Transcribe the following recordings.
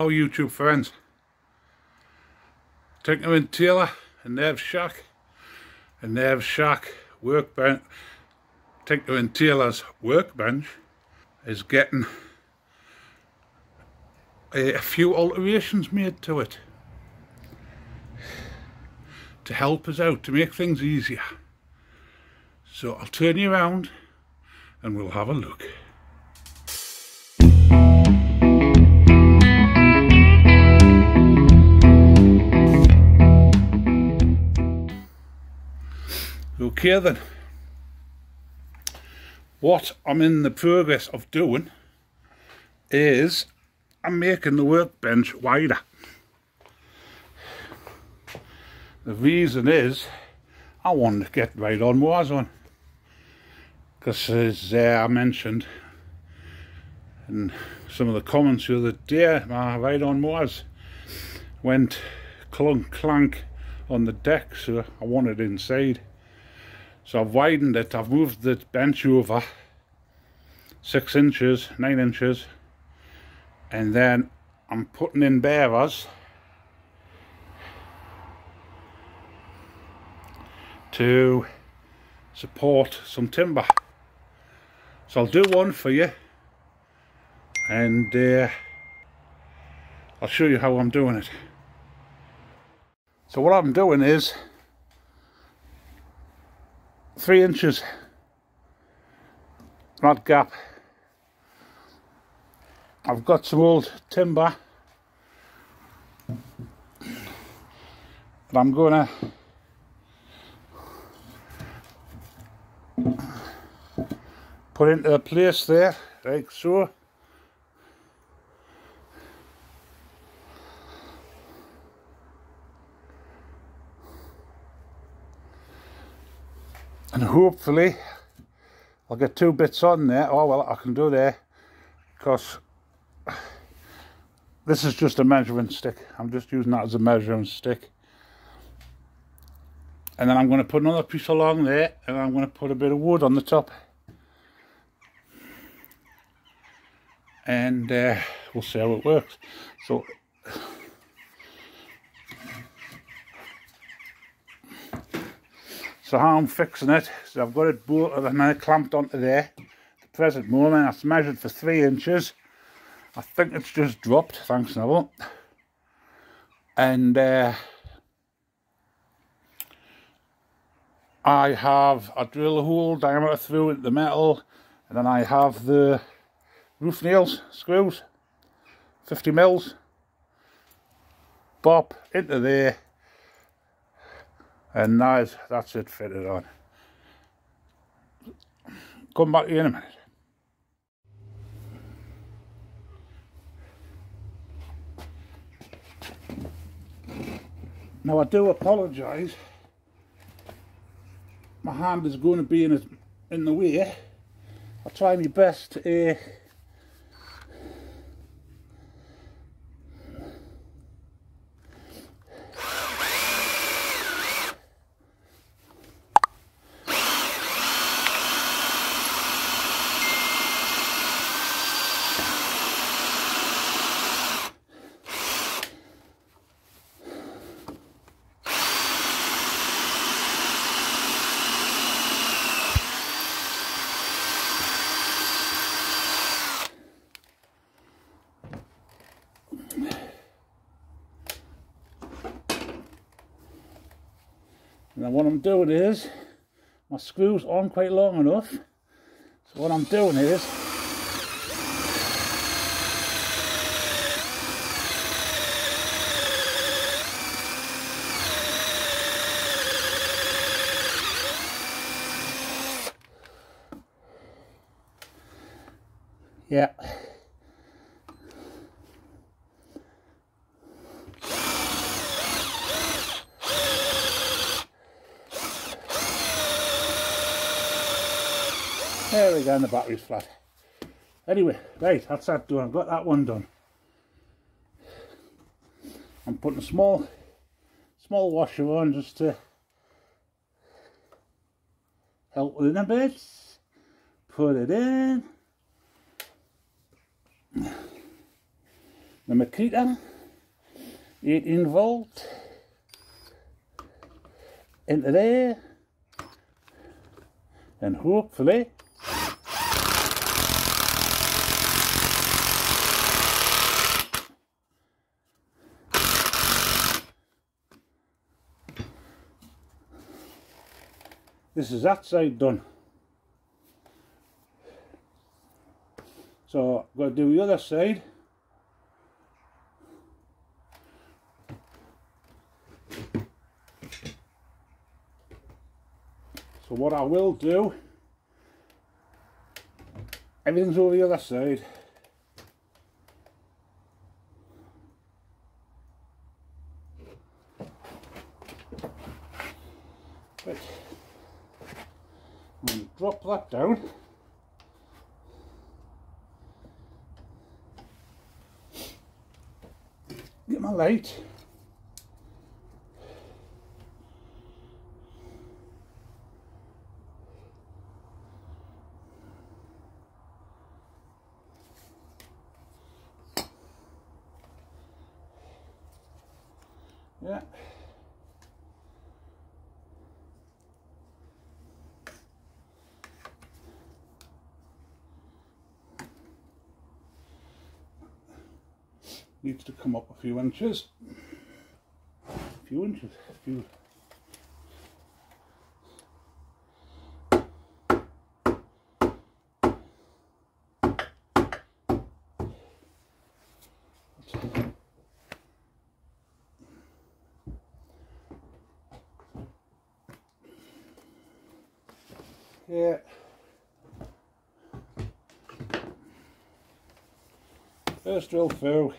Hello YouTube friends. Tinkering Taylor, a Nerve Shack, a Nerve Shack workbench, Tinkering Taylor's workbench is getting a, a few alterations made to it to help us out, to make things easier. So I'll turn you around and we'll have a look. Okay then, what I'm in the progress of doing is I'm making the workbench wider. The reason is I want to get right on Warzone because as uh, I mentioned in some of the comments the other day my right on Wars went clunk clank on the deck so I want it inside so I've widened it, I've moved the bench over six inches, nine inches, and then I'm putting in bearers to support some timber. So I'll do one for you and uh, I'll show you how I'm doing it. So what I'm doing is three inches that gap. I've got some old timber that I'm gonna put into a place there like so and hopefully I'll get two bits on there. Oh well I can do there because this is just a measuring stick. I'm just using that as a measuring stick. And then I'm going to put another piece along there and I'm going to put a bit of wood on the top. And uh, we'll see how it works. So So how I'm fixing it, so I've got it bolted and then clamped onto there. At the present moment, that's measured for three inches. I think it's just dropped, thanks Neville. And uh, I have a drill hole diameter through into the metal, and then I have the roof nails, screws, 50 mils, bop into there and now that's it fitted on. Come back in a minute. Now I do apologise. My hand is going to be in, a, in the way. I'll try my best to uh, And what I'm doing is, my screws aren't quite long enough. So what I'm doing is, yeah. And the battery's flat. Anyway, right, that's that done. I've got that one done. I'm putting a small, small washer on just to help with it a bit. Put it in. the Makita 18 volt into there and hopefully this is that side done. So I'm going to do the other side. So what I will do everything's over the other side drop that down. Get my light. Yeah needs to come up a few inches. A few inches a few. Yeah. First drill through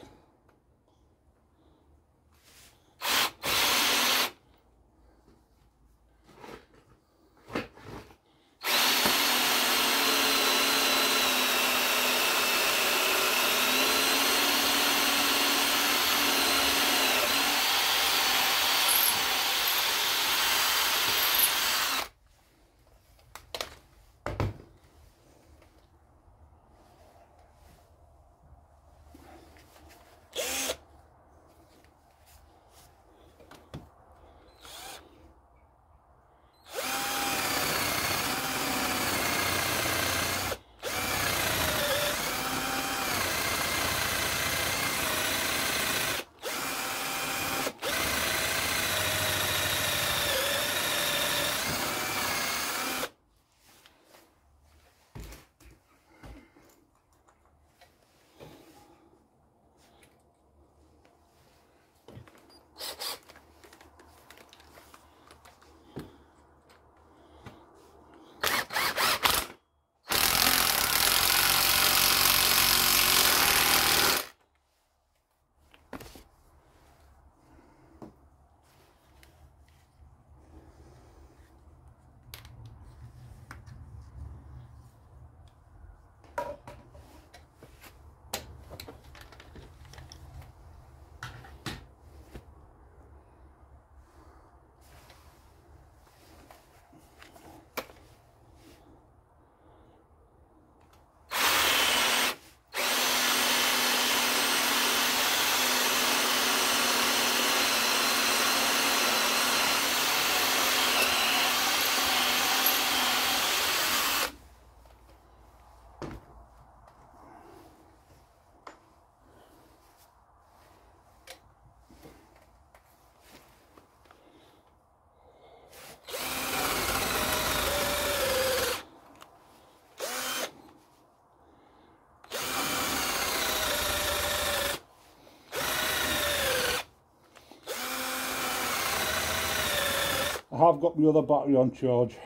I have got my other battery on charge.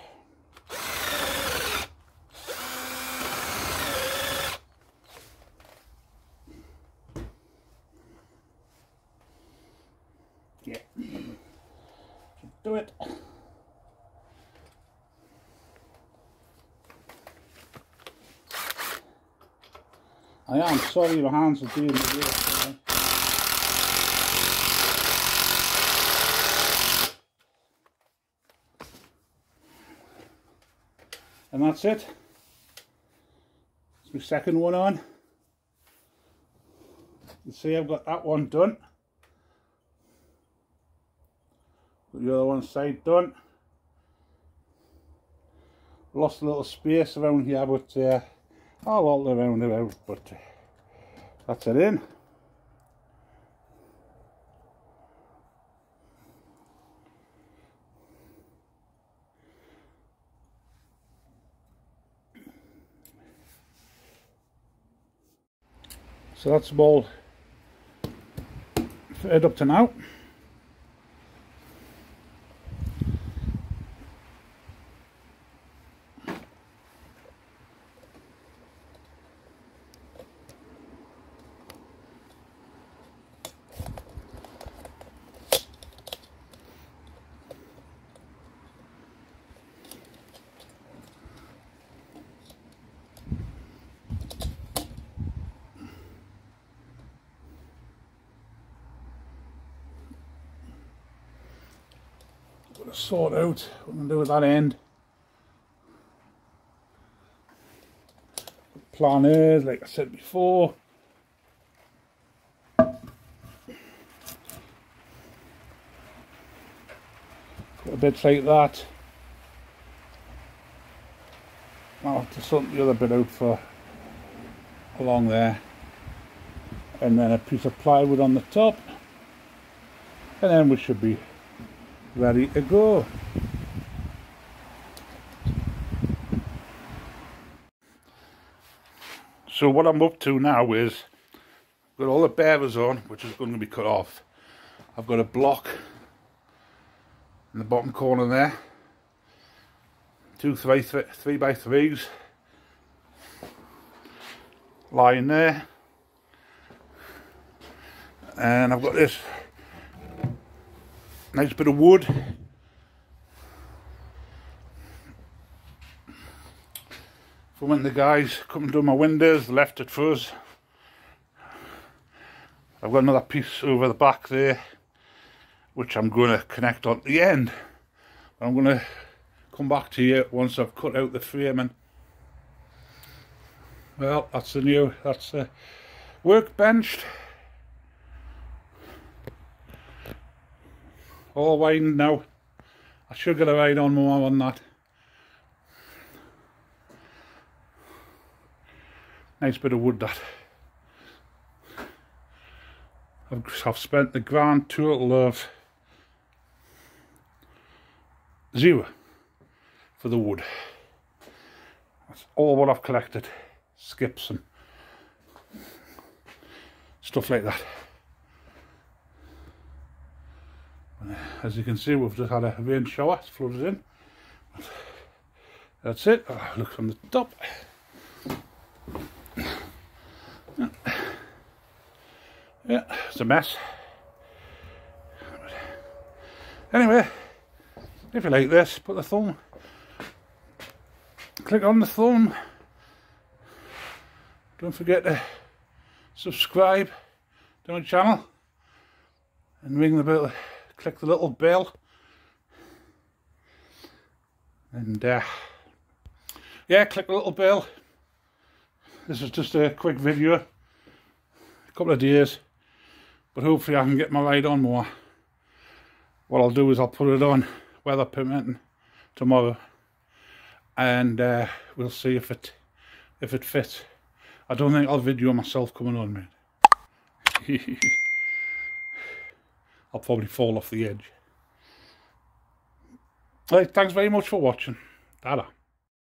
Yeah, do it. I am sorry your hands are doing the and that's it it's my second one on You see I've got that one done. Got the other one side done. Lost a little space around here but uh, I'll alter around about but uh, that's it in. So that's the ball fitted up to now. Got to sort out what I'm going to do with that end. Plan is, like I said before, got a bit like that. I'll have to sort the other bit out for along there and then a piece of plywood on the top and then we should be ready to go. So what I'm up to now is I've got all the bearers on, which is going to be cut off. I've got a block in the bottom corner there, two three, three, three by threes lying there, and I've got this nice bit of wood. For when the guys come and do my windows, left it first. I've got another piece over the back there, which I'm going to connect on the end. I'm going to come back to you once I've cut out the framing. Well, that's the new, that's the workbench. All widened now. I should get a ride on mower on that. Nice bit of wood that. I've, I've spent the grand total of zero for the wood. That's all what I've collected. Skips and stuff like that. As you can see we've just had a rain shower it's flooded in. That's it. Oh, look from the top. Yeah it's a mess. Anyway if you like this put the thumb click on the thumb. Don't forget to subscribe to my channel and ring the bell click the little bell. And uh, yeah click the little bell. This is just a quick video. A couple of days. But hopefully I can get my ride on mower. What I'll do is I'll put it on weather permitting tomorrow. And uh, we'll see if it if it fits. I don't think I'll video myself coming on mate I'll probably fall off the edge. Right, thanks very much for watching. ta